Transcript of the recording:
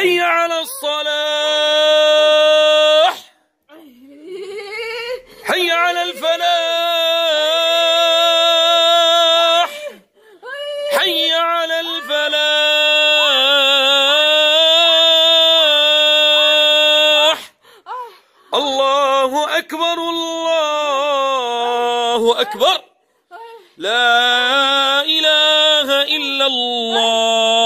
حي على الصلاة حي على الفلاح. حي على الفلاح. الله أكبر الله أكبر. لا إله إلا الله.